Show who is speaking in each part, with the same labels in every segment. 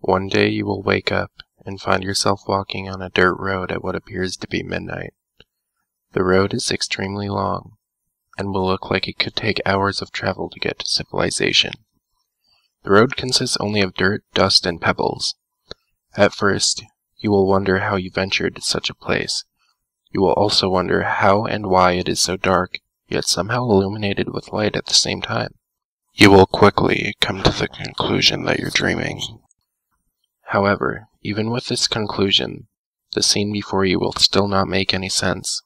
Speaker 1: One day you will wake up and find yourself walking on a dirt road at what appears to be midnight. The road is extremely long and will look like it could take hours of travel to get to civilization. The road consists only of dirt, dust, and pebbles. At first, you will wonder how you ventured to such a place. You will also wonder how and why it is so dark, yet somehow illuminated with light at the same time. You will quickly come to the conclusion that you're dreaming. However, even with this conclusion, the scene before you will still not make any sense.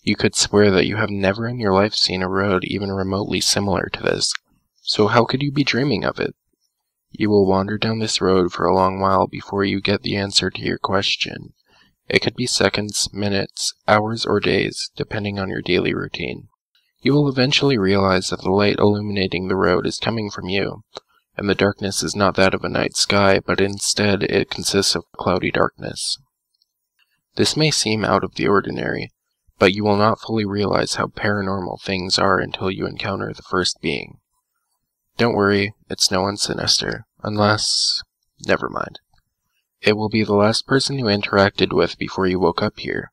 Speaker 1: You could swear that you have never in your life seen a road even remotely similar to this, so how could you be dreaming of it? You will wander down this road for a long while before you get the answer to your question. It could be seconds, minutes, hours, or days, depending on your daily routine. You will eventually realize that the light illuminating the road is coming from you, and the darkness is not that of a night sky, but instead it consists of cloudy darkness. This may seem out of the ordinary, but you will not fully realize how paranormal things are until you encounter the first being. Don't worry, it's no one sinister, unless... never mind. It will be the last person you interacted with before you woke up here.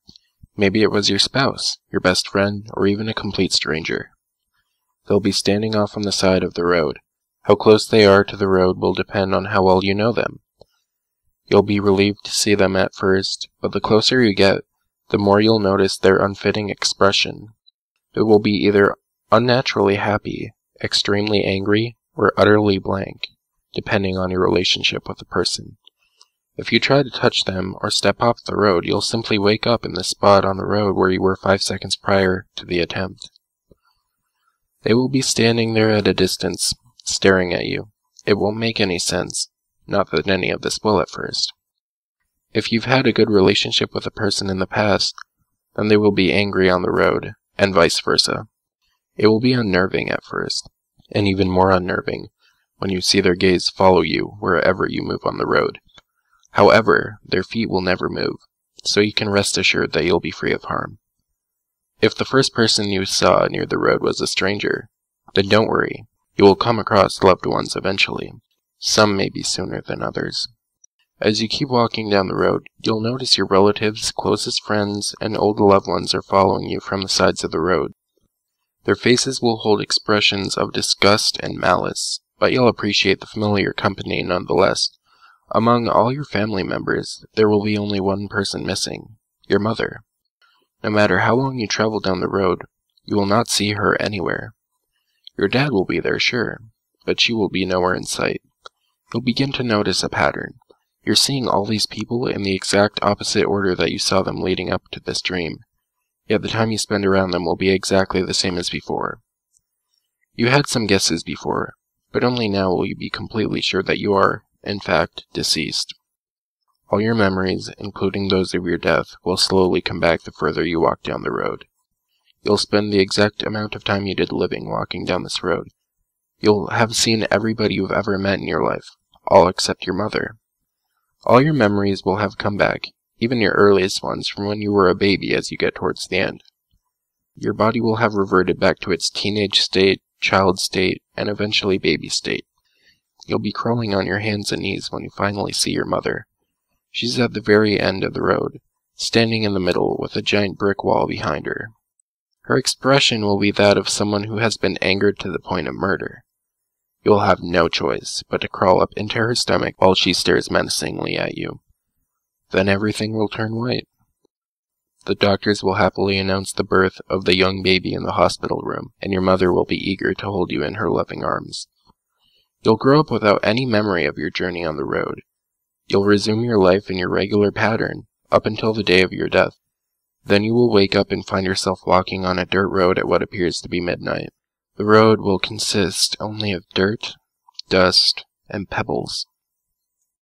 Speaker 1: Maybe it was your spouse, your best friend, or even a complete stranger. They'll be standing off on the side of the road, how close they are to the road will depend on how well you know them. You'll be relieved to see them at first, but the closer you get, the more you'll notice their unfitting expression. It will be either unnaturally happy, extremely angry, or utterly blank, depending on your relationship with the person. If you try to touch them or step off the road, you'll simply wake up in the spot on the road where you were five seconds prior to the attempt. They will be standing there at a distance, staring at you. It won't make any sense. Not that any of this will at first. If you've had a good relationship with a person in the past, then they will be angry on the road, and vice versa. It will be unnerving at first, and even more unnerving when you see their gaze follow you wherever you move on the road. However, their feet will never move, so you can rest assured that you'll be free of harm. If the first person you saw near the road was a stranger, then don't worry, you will come across loved ones eventually. Some may be sooner than others. As you keep walking down the road, you'll notice your relatives, closest friends, and old loved ones are following you from the sides of the road. Their faces will hold expressions of disgust and malice, but you'll appreciate the familiar company nonetheless. Among all your family members, there will be only one person missing your mother. No matter how long you travel down the road, you will not see her anywhere. Your dad will be there, sure, but she will be nowhere in sight. You'll begin to notice a pattern. You're seeing all these people in the exact opposite order that you saw them leading up to this dream, yet the time you spend around them will be exactly the same as before. You had some guesses before, but only now will you be completely sure that you are, in fact, deceased. All your memories, including those of your death, will slowly come back the further you walk down the road. You'll spend the exact amount of time you did living walking down this road. You'll have seen everybody you've ever met in your life, all except your mother. All your memories will have come back, even your earliest ones from when you were a baby as you get towards the end. Your body will have reverted back to its teenage state, child state, and eventually baby state. You'll be crawling on your hands and knees when you finally see your mother. She's at the very end of the road, standing in the middle with a giant brick wall behind her. Her expression will be that of someone who has been angered to the point of murder. You will have no choice but to crawl up into her stomach while she stares menacingly at you. Then everything will turn white. The doctors will happily announce the birth of the young baby in the hospital room, and your mother will be eager to hold you in her loving arms. You'll grow up without any memory of your journey on the road. You'll resume your life in your regular pattern, up until the day of your death. Then you will wake up and find yourself walking on a dirt road at what appears to be midnight. The road will consist only of dirt, dust, and pebbles.